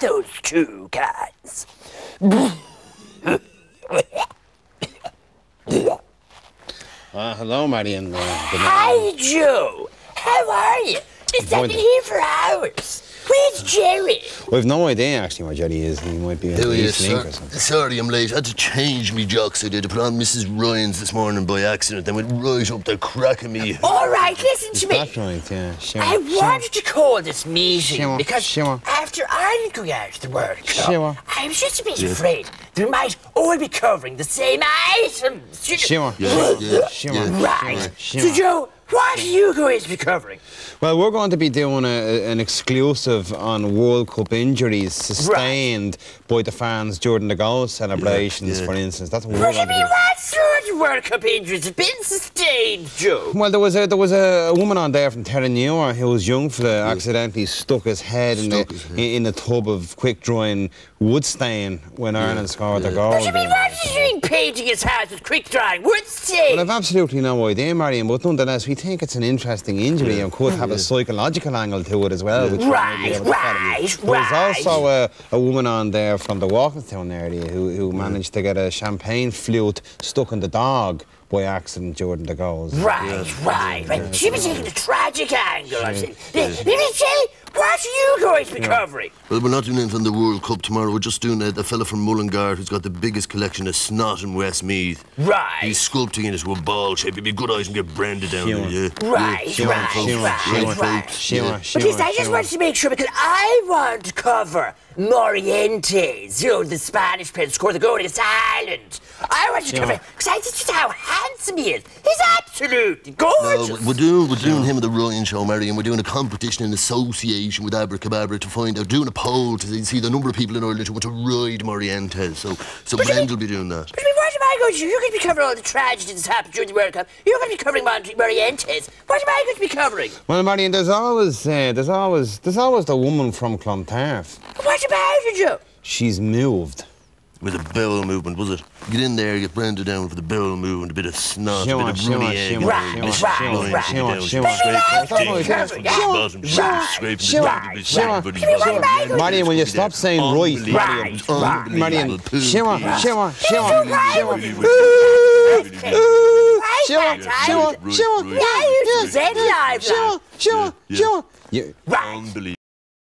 those two guys? Uh, hello, Marian. Uh, good morning. Hi, Joe. How are you? Just I've been here for hours. Where's Gerry? We've no idea actually where Gerry is. He might be at yes, East Link sir. or something. Sorry, I'm late. I had to change me jocks. I did to put on Mrs. Ryan's this morning by accident. They went right up there cracking me. All right, listen to me. That's right, yeah. Sure. I wanted to call this meeting Sure, because sure. After Ireland going out to the World Cup, Sure. I was just a bit afraid they might all be covering the same items. You know- Sure. Yeah, yeah, Sure. yeah. Right. Sure. So, Joe, what are you going to be covering? Well, we're going to be doing a, an exclusive on World Cup injuries sustained by the fans during the goal celebrations, yeah. for instance. That's what we're What going to mean, do. what sort of World Cup injuries have been sustained, Joe? Well, there was a there was a, a woman on there from Terranure who was young for fella accidentally stuck his head in the head. in, in the tub of quick drying wood stain when Ireland scored their goal. What do you mean, there. what do you mean painting his house with quick drying wood stain? Well, I've absolutely no idea, Marian, but nonetheless, we think it's an interesting injury and could have a psychological angle to it as well. Which we Right, able to follow. right, There's also a, a woman on there from the Walkinstown area who, who managed to get a champagne flute stuck in the dog arg by accident during the goals. Right, right, right. She was taking a tragic angle. I said, let me say, what are you going to be covering? Well, we're not doing anything on the World Cup tomorrow. We're just doing a, the fella from Mullingar who's got the biggest collection of snot in Westmeath. Right. He's sculpting it into a ball shape. It'd be good eyes and get branded down Sure. there, yeah. Right, yeah. Sure, right, sure, right, sure, right. Sure, Yeah. But I just sure. wanted to make sure because I want to cover Morientes, you know, the Spanish player that scored the goal against Ireland. I want to cover because I think just how handsome he. He's absolutely No, gorgeous. we're doing we're doing him at the Ryan Show, Mary, and we're doing a competition in association with Abrakebabra to find out, doing a poll to see the number of people in Ireland who want to ride Morientes. So, so But you Brand will be doing that. But I mean, what am I going to do? You're going to be covering all the tragedies that happened during the World Cup. You're going to be covering Monty Morientes. What am I going to be covering? Well, Marian, there's always, uh, there's always, there's always the woman from Clontarf. What about it, Joe? She's moved. With a bowel movement, was it? Get in there, get Branded down for the bowel movement, a bit of snot, Sure, a bit of sure, runny egg, sure, a Right, bit of right, slime, right. sit down, Sure, scrape sure. the Sure, dick, sure, scrape the sure, bottom, sure, scrape the sure, dick, sure, everybody sure. bottom, bottom. Marian, will you stop saying right, Unbelievable. Marian? Right, right. Marian, Unbelievable. Shiva, Please. Shiva, Shiva, right. Shiva. Right, Shiva, right, Shiva, right. Shiva. Yeah, you just said live, Shiva, lad. Shiva, Yeah. Shiva. You- Right. Unbelievable.